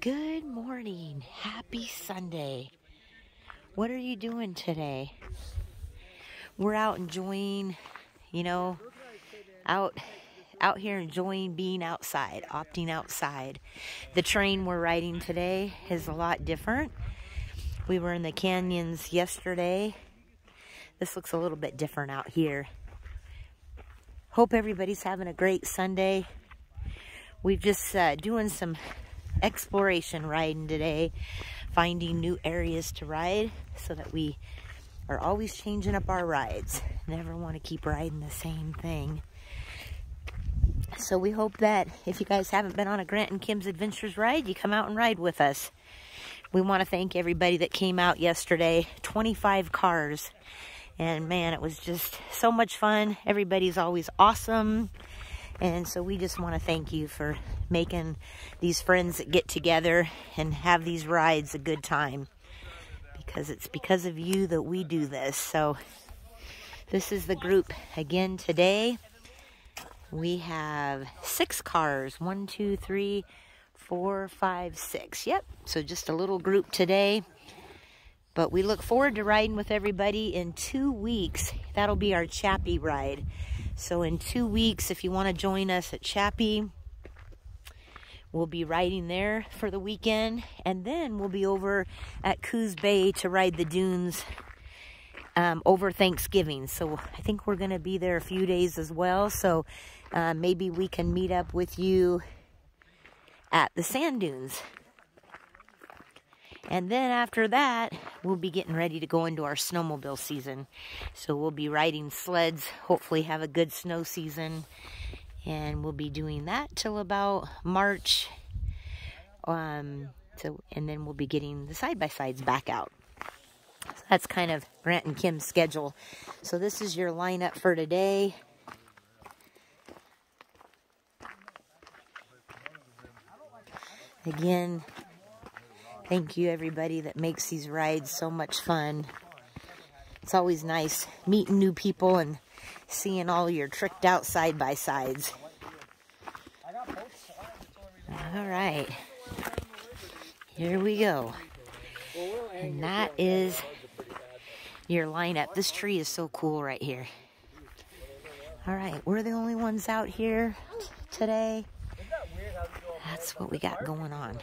Good morning. Happy Sunday. What are you doing today? We're out enjoying, you know, out out here enjoying being outside, opting outside. The train we're riding today is a lot different. We were in the canyons yesterday. This looks a little bit different out here. Hope everybody's having a great Sunday. We've just uh, doing some exploration riding today, finding new areas to ride so that we are always changing up our rides. Never want to keep riding the same thing. So we hope that if you guys haven't been on a Grant and Kim's Adventures ride, you come out and ride with us. We want to thank everybody that came out yesterday. 25 cars. And man, it was just so much fun. Everybody's always awesome. And so we just want to thank you for making these friends get together and have these rides a good time. Because it's because of you that we do this. So this is the group again today. We have six cars. One, two, three, four, five, six. Yep. So just a little group today. But we look forward to riding with everybody in two weeks. That'll be our Chappie ride. So in two weeks, if you want to join us at Chappie, we'll be riding there for the weekend. And then we'll be over at Coos Bay to ride the dunes um, over Thanksgiving. So I think we're going to be there a few days as well. So uh, maybe we can meet up with you at the sand dunes. And then after that, we'll be getting ready to go into our snowmobile season. So we'll be riding sleds, hopefully have a good snow season. And we'll be doing that till about March. Um, so, and then we'll be getting the side-by-sides back out. So that's kind of Grant and Kim's schedule. So this is your lineup for today. Again, thank you everybody that makes these rides so much fun. It's always nice meeting new people and seeing all your tricked out side-by-sides. All right. Here we go. And that is your lineup. This tree is so cool right here. All right, we're the only ones out here today. That's what we got going on.